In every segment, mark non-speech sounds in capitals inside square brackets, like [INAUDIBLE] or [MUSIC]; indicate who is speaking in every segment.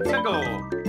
Speaker 1: go.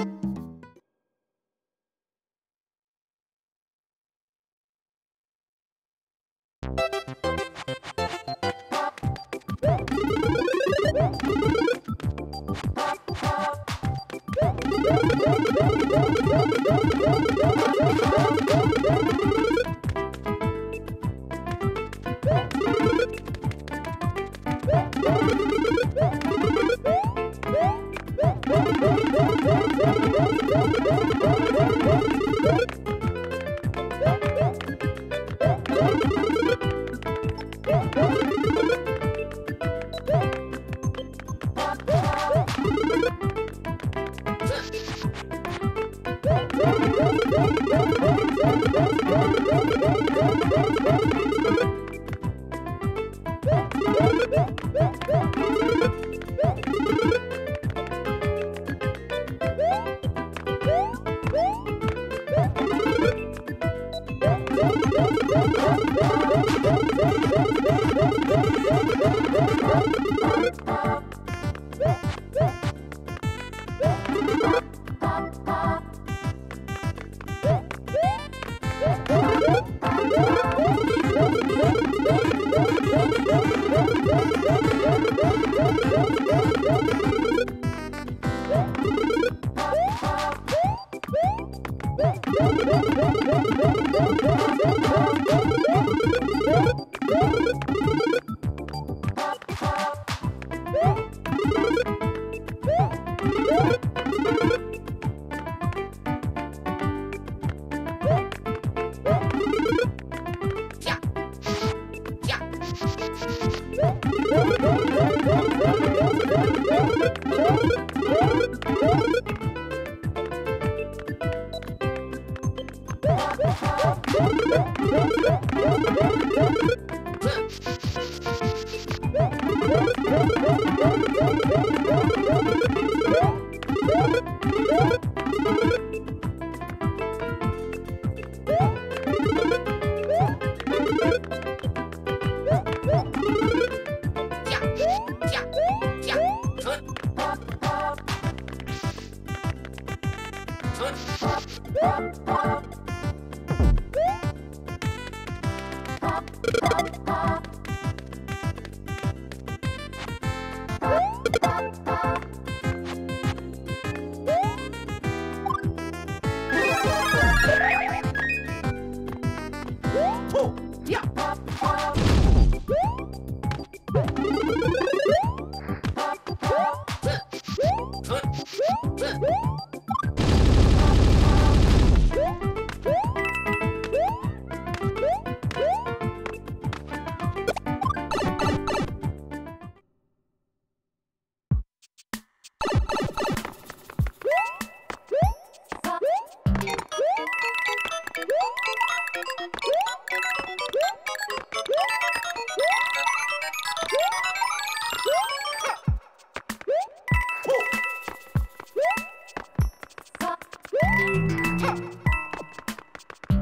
Speaker 1: Bye.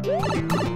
Speaker 1: Música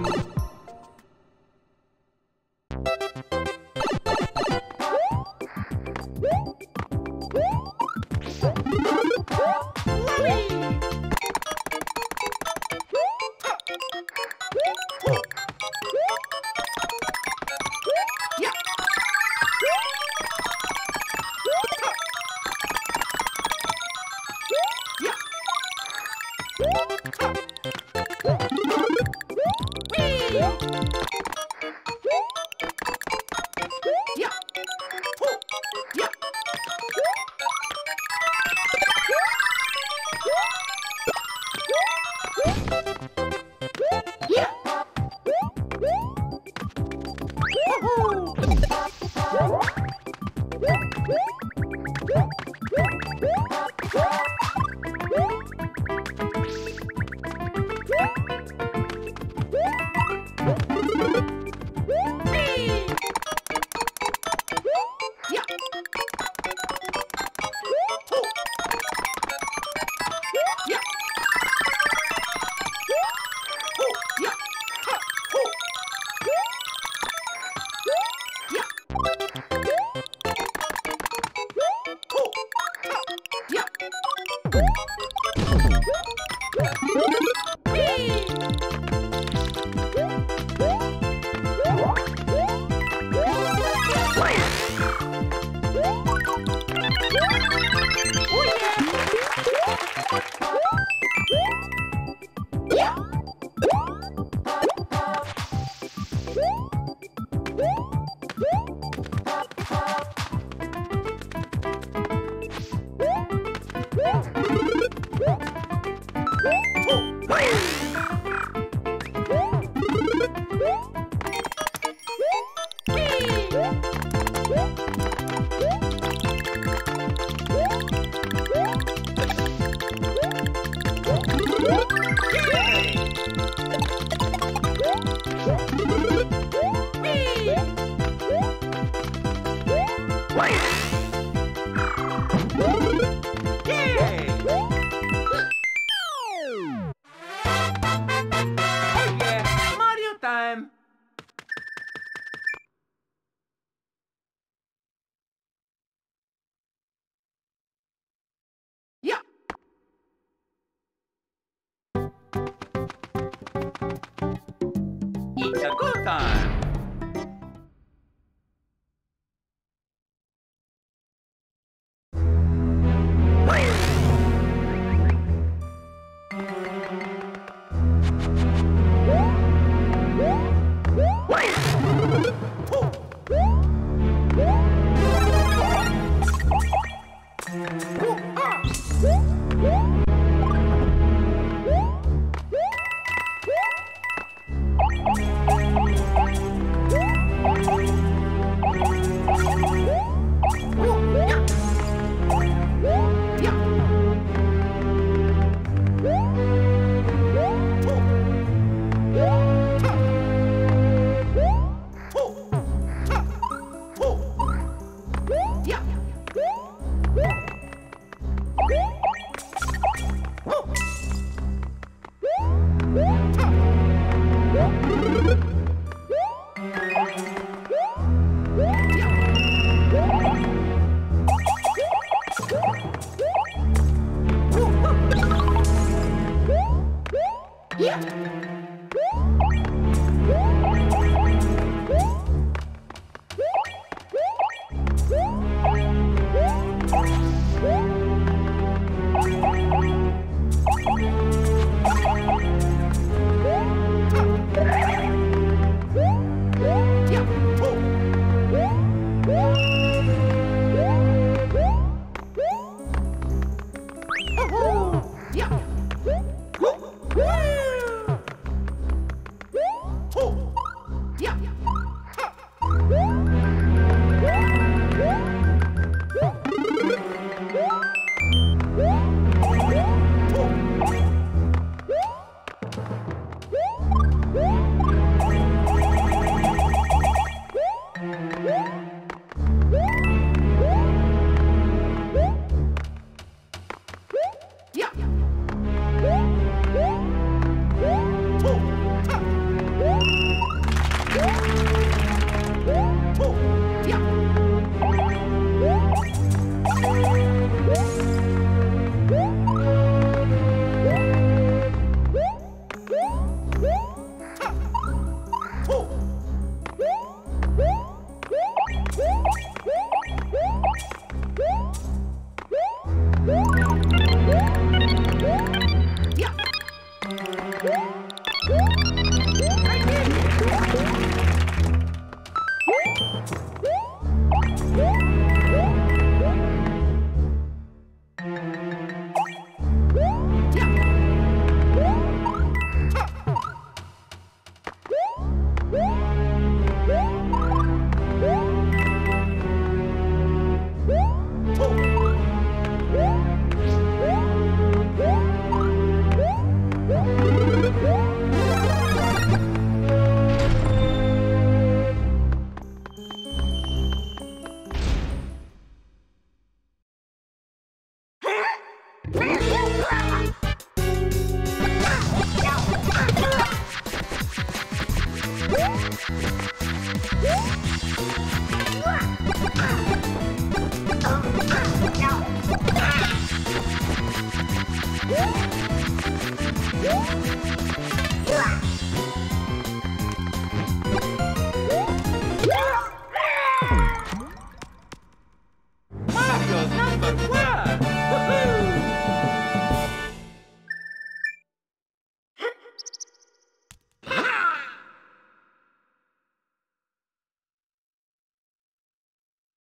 Speaker 1: It's a good time! Yeah. [LAUGHS] Woo!